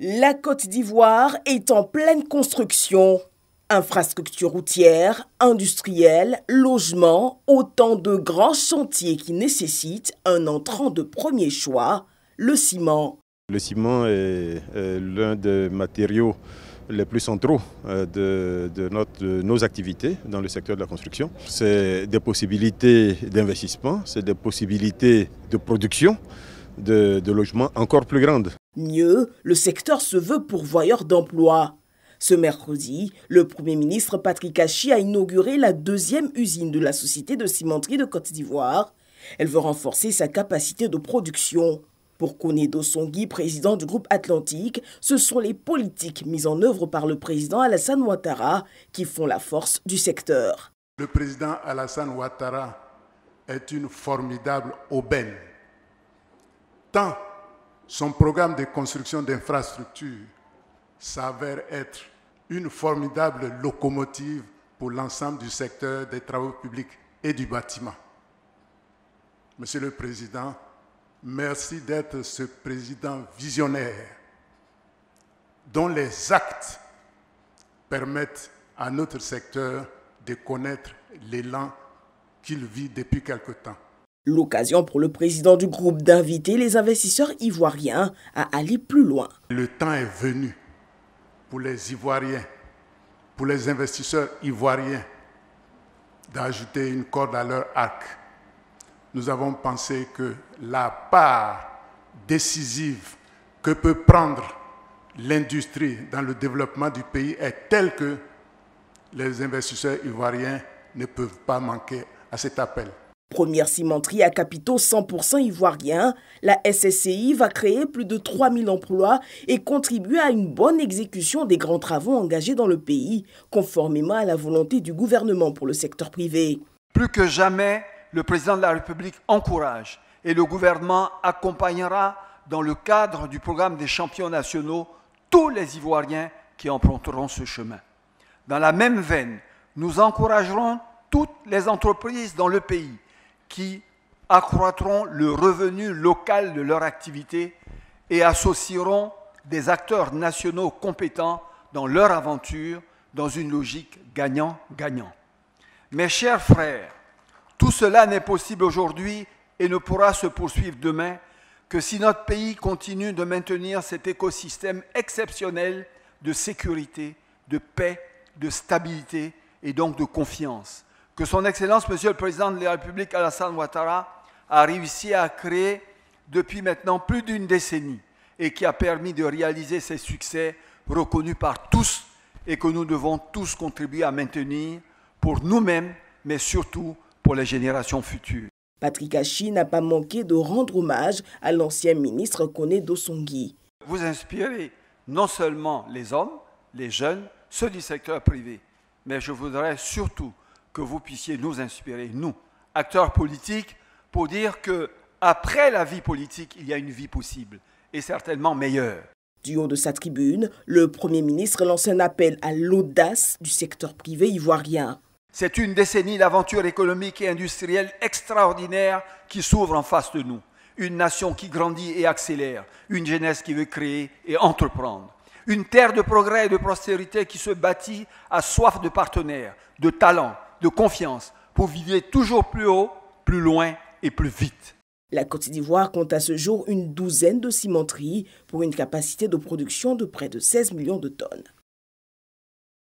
La Côte d'Ivoire est en pleine construction. Infrastructures routières, industrielles, logements, autant de grands chantiers qui nécessitent un entrant de premier choix, le ciment. Le ciment est, l'un des matériaux les plus centraux euh, de, nos activités dans le secteur de la construction. C'est des possibilités d'investissement, c'est des possibilités de production de, de logements encore plus grandes. Mieux, le secteur se veut pourvoyeur d'emplois. Ce mercredi, le Premier ministre Patrick Hachi a inauguré la deuxième usine de la Société de cimenterie de Côte d'Ivoire. Elle veut renforcer sa capacité de production. Pour Konedo Songui, président du groupe Atlantique, ce sont les politiques mises en œuvre par le président Alassane Ouattara qui font la force du secteur. Le président Alassane Ouattara est une formidable aubaine. Tant son programme de construction d'infrastructures s'avère être une formidable locomotive pour l'ensemble du secteur des travaux publics et du bâtiment. Monsieur le Président, merci d'être ce président visionnaire dont les actes permettent à notre secteur de connaître l'élan qu'il vit depuis quelque temps. L'occasion pour le président du groupe d'inviter les investisseurs ivoiriens à aller plus loin. Le temps est venu pour les Ivoiriens, pour les investisseurs ivoiriens, d'ajouter une corde à leur arc. Nous avons pensé que la part décisive que peut prendre l'industrie dans le développement du pays est telle que les investisseurs ivoiriens ne peuvent pas manquer à cet appel. Première cimenterie à capitaux 100% ivoiriens, la SSCI va créer plus de 3000 emplois et contribuer à une bonne exécution des grands travaux engagés dans le pays, conformément à la volonté du gouvernement pour le secteur privé. Plus que jamais, le président de la République encourage et le gouvernement accompagnera dans le cadre du programme des champions nationaux tous les Ivoiriens qui emprunteront ce chemin. Dans la même veine, nous encouragerons toutes les entreprises dans le pays qui accroîtront le revenu local de leur activité et associeront des acteurs nationaux compétents dans leur aventure dans une logique gagnant-gagnant. Mes chers frères, tout cela n'est possible aujourd'hui et ne pourra se poursuivre demain que si notre pays continue de maintenir cet écosystème exceptionnel de sécurité, de paix, de stabilité et donc de confiance que son Excellence, Monsieur le Président de la République Alassane Ouattara, a réussi à créer depuis maintenant plus d'une décennie et qui a permis de réaliser ces succès reconnus par tous et que nous devons tous contribuer à maintenir pour nous-mêmes, mais surtout pour les générations futures. Patrick Hachi n'a pas manqué de rendre hommage à l'ancien ministre Kone Dosongui. Vous inspirez non seulement les hommes, les jeunes, ceux du secteur privé, mais je voudrais surtout que vous puissiez nous inspirer, nous, acteurs politiques, pour dire que après la vie politique, il y a une vie possible et certainement meilleure. Du haut de sa tribune, le Premier ministre lance un appel à l'audace du secteur privé ivoirien. C'est une décennie d'aventures économiques et industrielles extraordinaires qui s'ouvre en face de nous. Une nation qui grandit et accélère, une jeunesse qui veut créer et entreprendre. Une terre de progrès et de prospérité qui se bâtit à soif de partenaires, de talents, de confiance pour vivre toujours plus haut, plus loin et plus vite. La Côte d'Ivoire compte à ce jour une douzaine de cimenteries pour une capacité de production de près de 16 millions de tonnes.